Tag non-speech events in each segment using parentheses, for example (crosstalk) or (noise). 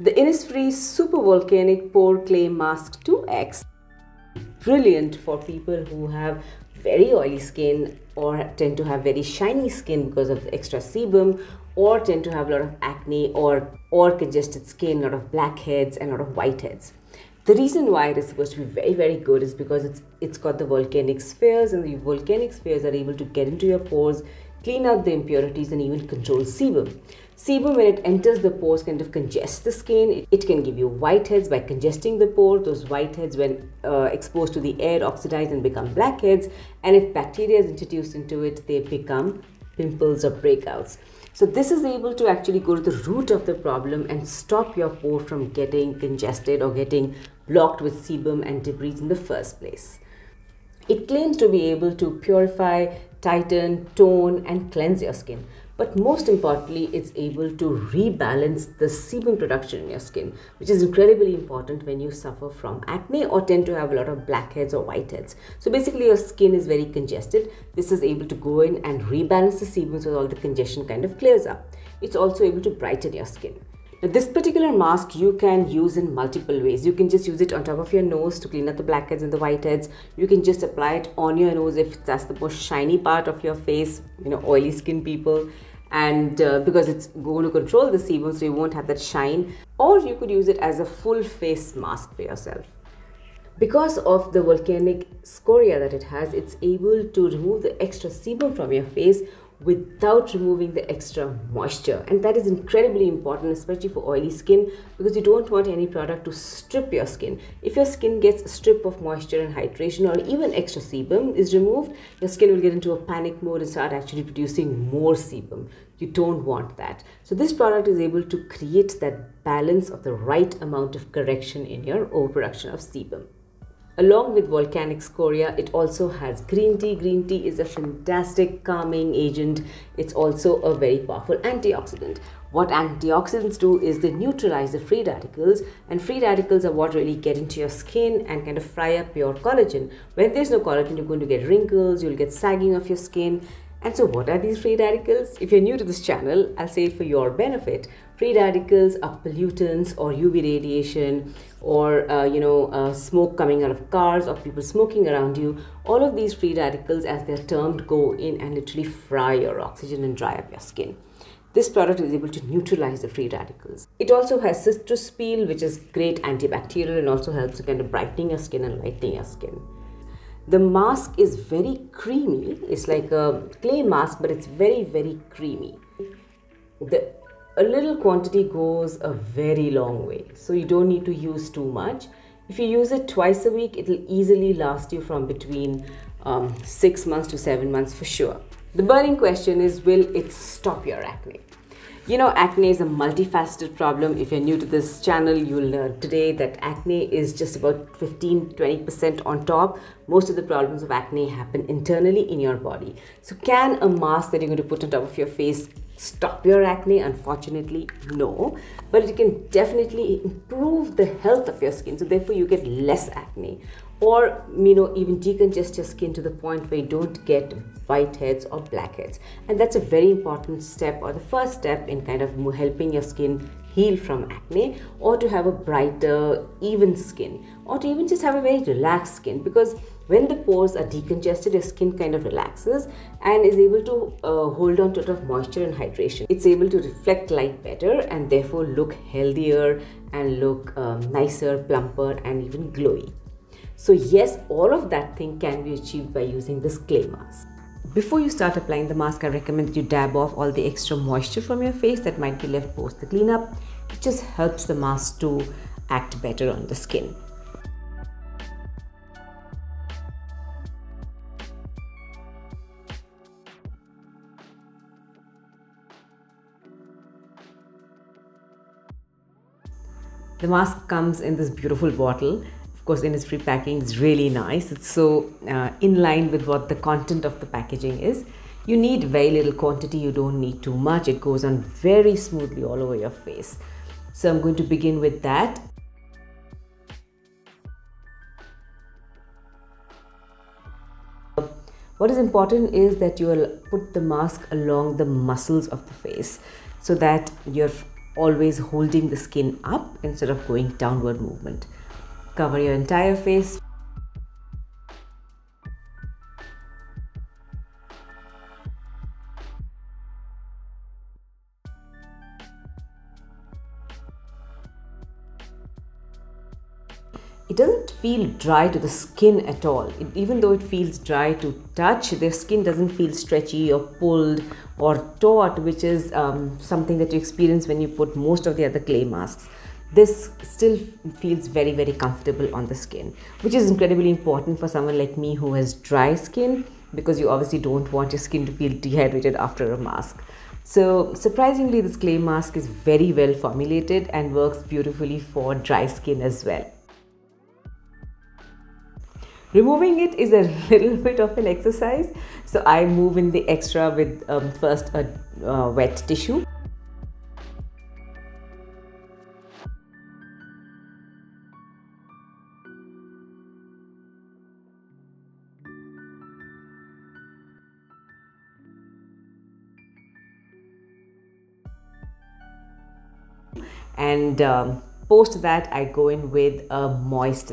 The Innisfree Super Volcanic Pore Clay Mask 2X. Brilliant for people who have very oily skin or tend to have very shiny skin because of extra sebum or tend to have a lot of acne or, or congested skin, a lot of blackheads and a lot of whiteheads. The reason why it is supposed to be very, very good is because it's it's got the volcanic spheres and the volcanic spheres are able to get into your pores, clean out the impurities and even control sebum. Sebum, when it enters the pores, kind of congests the skin. It, it can give you whiteheads by congesting the pore. Those whiteheads, when uh, exposed to the air, oxidize and become blackheads. And if bacteria is introduced into it, they become pimples or breakouts. So this is able to actually go to the root of the problem and stop your pore from getting congested or getting blocked with sebum and debris in the first place. It claims to be able to purify, tighten, tone and cleanse your skin. But most importantly, it's able to rebalance the sebum production in your skin, which is incredibly important when you suffer from acne or tend to have a lot of blackheads or whiteheads. So basically, your skin is very congested. This is able to go in and rebalance the sebum so all the congestion kind of clears up. It's also able to brighten your skin. Now, this particular mask you can use in multiple ways. You can just use it on top of your nose to clean up the blackheads and the whiteheads. You can just apply it on your nose if that's the most shiny part of your face, you know, oily skin people. And uh, because it's going to control the sebum, so you won't have that shine. Or you could use it as a full face mask for yourself. Because of the volcanic scoria that it has, it's able to remove the extra sebum from your face without removing the extra moisture. And that is incredibly important especially for oily skin because you don't want any product to strip your skin. If your skin gets a strip of moisture and hydration or even extra sebum is removed your skin will get into a panic mode and start actually producing more sebum. You don't want that. So this product is able to create that balance of the right amount of correction in your overproduction of sebum Along with volcanic scoria, it also has green tea. Green tea is a fantastic calming agent. It's also a very powerful antioxidant. What antioxidants do is they neutralize the free radicals, and free radicals are what really get into your skin and kind of fry up your collagen. When there's no collagen, you're going to get wrinkles, you'll get sagging of your skin, and so, what are these free radicals? If you're new to this channel, I'll say for your benefit. Free radicals are pollutants or UV radiation or uh, you know uh, smoke coming out of cars or people smoking around you. All of these free radicals, as they're termed, go in and literally fry your oxygen and dry up your skin. This product is able to neutralize the free radicals. It also has citrus peel, which is great antibacterial and also helps to kind of brightening your skin and lightening your skin. The mask is very creamy. It's like a clay mask, but it's very, very creamy. The, a little quantity goes a very long way. So you don't need to use too much. If you use it twice a week, it'll easily last you from between um, six months to seven months for sure. The burning question is will it stop your acne? You know, acne is a multifaceted problem. If you're new to this channel, you'll learn today that acne is just about 15 20% on top. Most of the problems of acne happen internally in your body. So, can a mask that you're going to put on top of your face stop your acne? Unfortunately, no. But it can definitely improve the health of your skin. So, therefore, you get less acne or you know even decongest your skin to the point where you don't get whiteheads or blackheads and that's a very important step or the first step in kind of helping your skin heal from acne or to have a brighter even skin or to even just have a very relaxed skin because when the pores are decongested your skin kind of relaxes and is able to uh, hold on to a lot of moisture and hydration it's able to reflect light better and therefore look healthier and look um, nicer plumper and even glowy so yes, all of that thing can be achieved by using this clay mask. Before you start applying the mask, I recommend that you dab off all the extra moisture from your face that might be left post the cleanup. It just helps the mask to act better on the skin. The mask comes in this beautiful bottle of course, Innisfree packing is really nice. It's so uh, in line with what the content of the packaging is. You need very little quantity, you don't need too much. It goes on very smoothly all over your face. So I'm going to begin with that. What is important is that you will put the mask along the muscles of the face so that your always holding the skin up instead of going downward movement. Cover your entire face. It doesn't feel dry to the skin at all. It, even though it feels dry to touch, the skin doesn't feel stretchy or pulled or taut, which is um, something that you experience when you put most of the other clay masks. This still feels very, very comfortable on the skin, which is incredibly important for someone like me who has dry skin because you obviously don't want your skin to feel dehydrated after a mask. So surprisingly, this clay mask is very well formulated and works beautifully for dry skin as well. Removing it is a (laughs) little bit of an exercise. So I move in the extra with um, first a uh, wet tissue. and um, post that I go in with a moist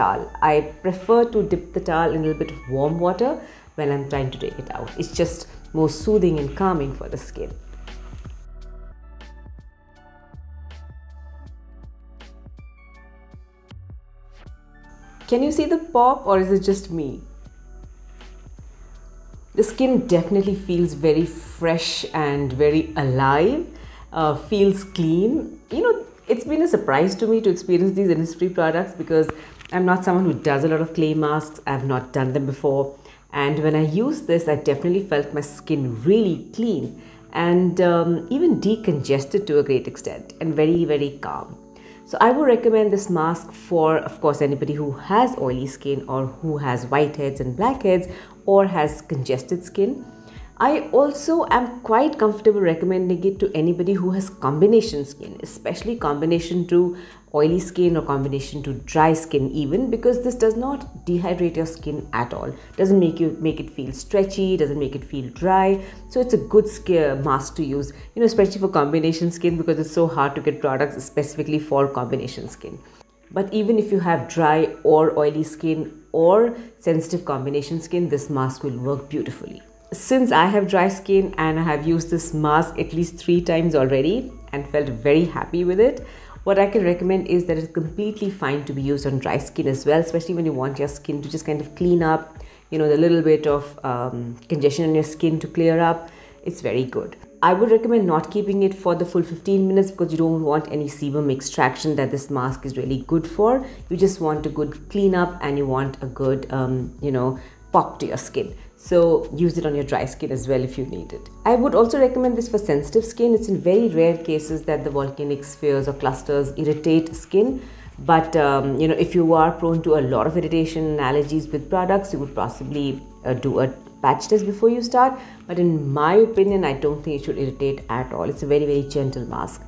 towel. I prefer to dip the towel in a little bit of warm water when I'm trying to take it out. It's just more soothing and calming for the skin. Can you see the pop or is it just me? The skin definitely feels very fresh and very alive, uh, feels clean. You know, it's been a surprise to me to experience these Innisfree products because I'm not someone who does a lot of clay masks. I've not done them before. And when I used this, I definitely felt my skin really clean and um, even decongested to a great extent and very, very calm. So I would recommend this mask for, of course, anybody who has oily skin or who has whiteheads and blackheads or has congested skin. I also am quite comfortable recommending it to anybody who has combination skin, especially combination to oily skin or combination to dry skin even because this does not dehydrate your skin at all. Doesn't make you make it feel stretchy, doesn't make it feel dry. So it's a good skin uh, mask to use, you know, especially for combination skin because it's so hard to get products specifically for combination skin. But even if you have dry or oily skin or sensitive combination skin, this mask will work beautifully since I have dry skin and I have used this mask at least three times already and felt very happy with it, what I can recommend is that it's completely fine to be used on dry skin as well, especially when you want your skin to just kind of clean up, you know, the little bit of um, congestion in your skin to clear up. It's very good. I would recommend not keeping it for the full 15 minutes because you don't want any sebum extraction that this mask is really good for. You just want a good clean up and you want a good, um, you know, pop to your skin. So use it on your dry skin as well if you need it. I would also recommend this for sensitive skin. It's in very rare cases that the volcanic spheres or clusters irritate skin. But um, you know, if you are prone to a lot of irritation and allergies with products, you would possibly uh, do a patch test before you start. But in my opinion, I don't think it should irritate at all. It's a very very gentle mask.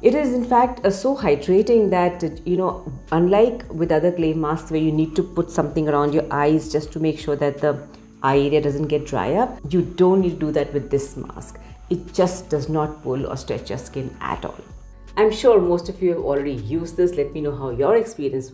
It is in fact uh, so hydrating that you know, unlike with other clay masks where you need to put something around your eyes just to make sure that the eye area doesn't get dry up. You don't need to do that with this mask. It just does not pull or stretch your skin at all. I'm sure most of you have already used this. Let me know how your experience was.